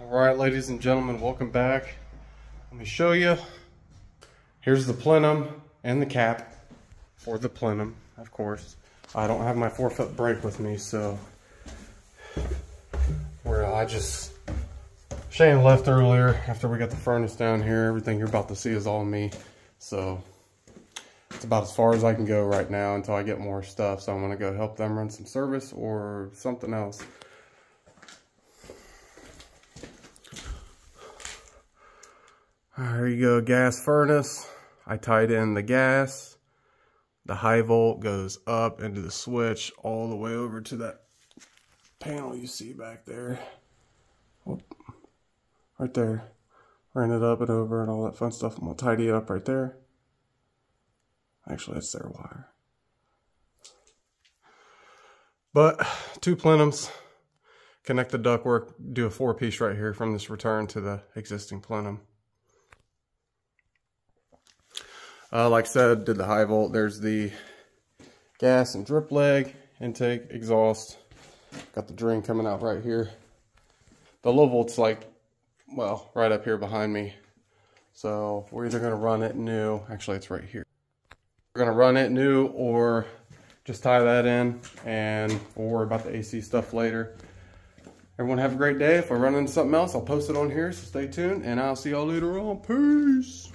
All right, ladies and gentlemen, welcome back. Let me show you. Here's the plenum and the cap for the plenum, of course. I don't have my four foot brake with me, so where I just, Shane left earlier after we got the furnace down here. Everything you're about to see is all me. So it's about as far as I can go right now until I get more stuff. So I'm gonna go help them run some service or something else. There you go, gas furnace. I tied in the gas. The high volt goes up into the switch all the way over to that panel you see back there. Right there. Ran it up and over and all that fun stuff. I'm going to tidy it up right there. Actually, that's their wire. But two plenums. Connect the ductwork. Do a four piece right here from this return to the existing plenum. Uh, like I said, did the high volt. There's the gas and drip leg, intake, exhaust. Got the drain coming out right here. The low volt's like, well, right up here behind me. So we're either going to run it new. Actually, it's right here. We're going to run it new or just tie that in and we'll worry about the AC stuff later. Everyone have a great day. If I run into something else, I'll post it on here, so stay tuned. And I'll see y'all later on. Peace.